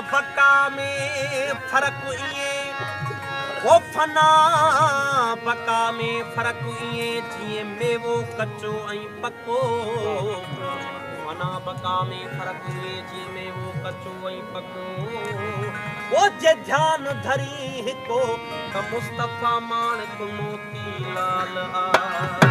بڪا ۾ فرق ائين هو فنا بڪا ۾ فرق ائين جيئن ميوو ڪچو ۽ پڪو. فنا بڪا ۾ فرق ائين جيئن ميوو ڪچو ۽ پڪو. وو جي ڌيان ڌري هڪو ته مصطفيٰ ماڻڪ موتي لال آ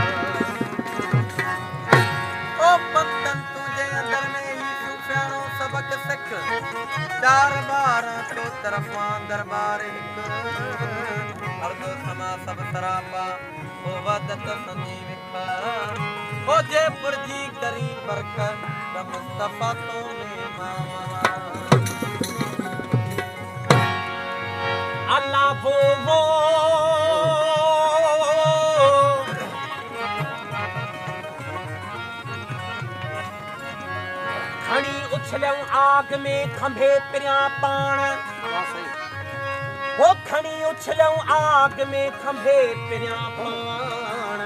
चार बार तो तरफां दरबार अर्दो समा सब सरापा ओ वदत संजी विख। ओ जे पुरजी करी बरकत त मुस्तफा तो ने मामा अल्लाह वो आग में खंभे पिरियाँ पाण। हो खणी उछलियऊं आग में खंभे पिरियाँ पाण।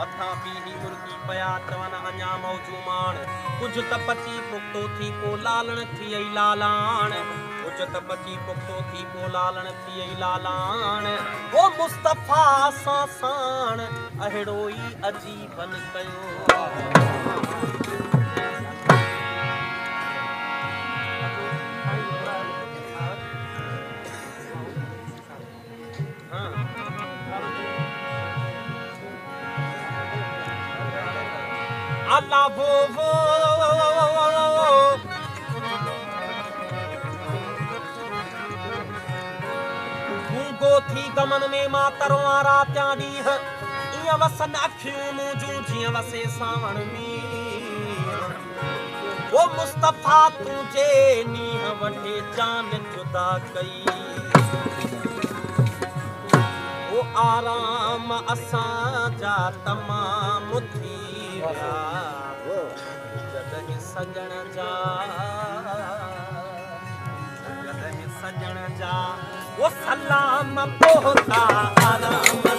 मथां बीही मुर्गी पया चवनि अञा मौजू माण। कुझु त पची पुख़्तो थी को लालण थियई लालाण। कुझु त पची पुख़्तो थी को लालण थियई लालाण। हो मुस्तफ़ा सां साण, अहिड़ो ई अजीबन कयो। वो वो गूंगो थी गमन में मां तरुआ रात्यां ॾींहं ईअं वसनि अखियूं मुंहिंजूं जीअं वसे सावण में वो मुस्तफ़ा तुंहिंजे नीह वठे जान जुदा कई। वो आराम असांजा तमामु थी विया सजण जा। सलाम आराम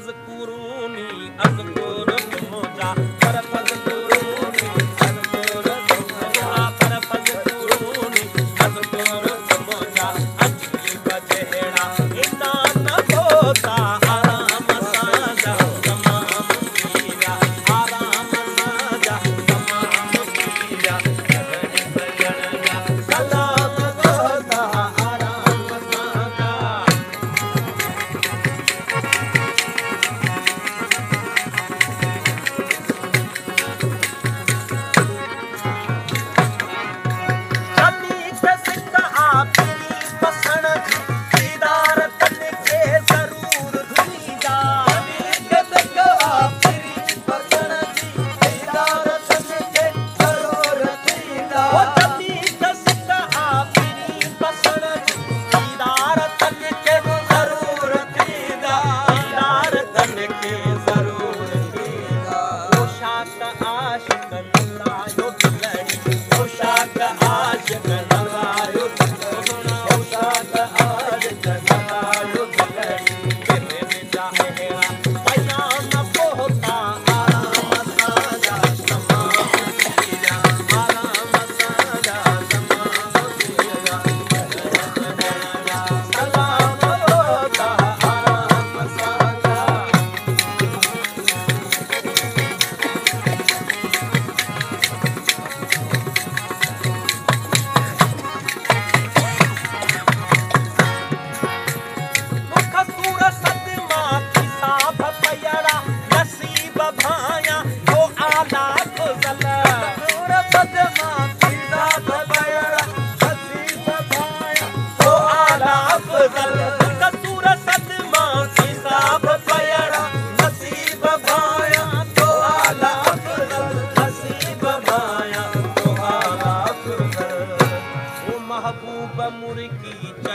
Mazaku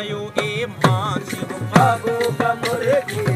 यो ए माँ शिव भगो बमुर्गी